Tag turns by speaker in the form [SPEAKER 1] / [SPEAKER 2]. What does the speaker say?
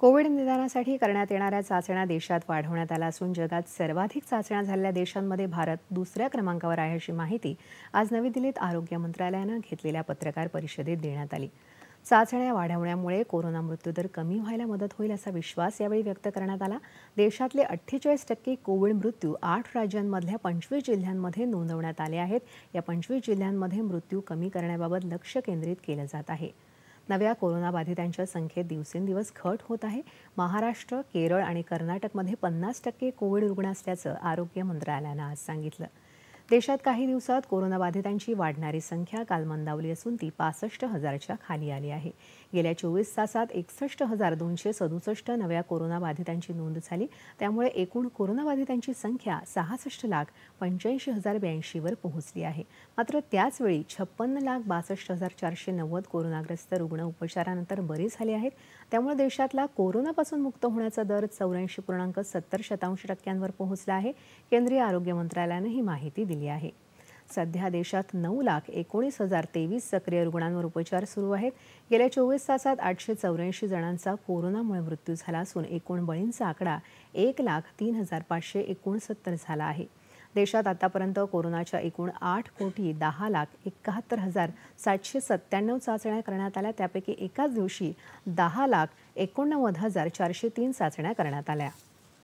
[SPEAKER 1] Covid निदानासाठी करण्यात येणाऱ्या चाचण्या देशात वाढवण्यात आल्या असून जगात सर्वाधिक चाचण्या झालेल्या देशांमध्ये भारत दुसऱ्या क्रमांकावर आहे अशी माहिती आज नवी दिल्लीत आरोग्य मंत्रालयानं घेतलेल्या पत्रकार परिषदेत देण्यात आली. चाचण्या वाढवण्यामुळे कोरोना मृत्यूदर कमी व्हायला मदत होईल असा विश्वास यावेळी व्यक्त करण्यात आला. देशातले अठ्ठेचाळीस टक्के कोविड मृत्यू आठ राज्यांमधल्या पंचवीस जिल्ह्यांमध्ये नोंदवण्यात आले आहेत. या पंचवीस जिल्ह्यांमध्ये मृत्यू कमी करण्याबाबत लक्ष केंद्रित केलं जात आहे. नव्या कोरोनाबाधितांच्या संख्येत दिवसेंदिवस घट होत आहे. महाराष्ट्र केरळ आणि कर्नाटकमध्ये पन्नास टक्के कोविड रुग्ण असल्याचं आरोग्य मंत्रालयानं आज सांगितलं. देशात काही दिवसात कोरोनाबाधितांची वाढणारी संख्या काल मंदावली असून ती पासष्ट हजारच्या खाली आली आहे. गेल्या चोवीस तासात एकसष्ट हजार दोनशे सदुसष्ट नव्या कोरोनाबाधितांची नोंद झाली. त्यामुळे एकूण कोरोनाबाधितांची संख्या सहासष्ट लाख पंच्याऐंशी हजार ब्याऐंशीवर पोहोचली आहे. मात्र त्याचवेळी छप्पन्न लाख बासष्ट हजार चारशे नव्वद कोरोनाग्रस्त रुग्ण उपचारानंतर बरे झाले आहेत. त्यामुळे देशातला कोरोनापासून मुक्त होण्याचा दर चौऱ्याऐंशी पूर्णांक सत्तर शतांश टक्क्यांवर पोहोचला आहे. केंद्रीय आरोग्य मंत्रालयानं ही माहिती दिली आहे. सध्या देशात नऊ लाख एकोणीस हजार तेवीस सक्रिय रुग्णांवर उपचार सुरू आहेत. गेल्या चोवीस तासात आठशे चौऱ्याऐंशी जणांचा कोरोनामुळे मृत्यू झाला असून एकूण बळींचा आकडा एक लाख तीन हजार पाचशे एकोणसत्तर झाला आहे. देशात आतापर्यंत कोरोनाच्या एकूण आठ कोटी दहा लाख एकाहत्तर हजार सातशे सत्त्याण्णव चाचण्या करण्यात आल्या. त्यापैकी एकाच दिवशी दहा लाख एकोणनव्वद हजार चारशे तीन चाचण्या करण्यात आल्या.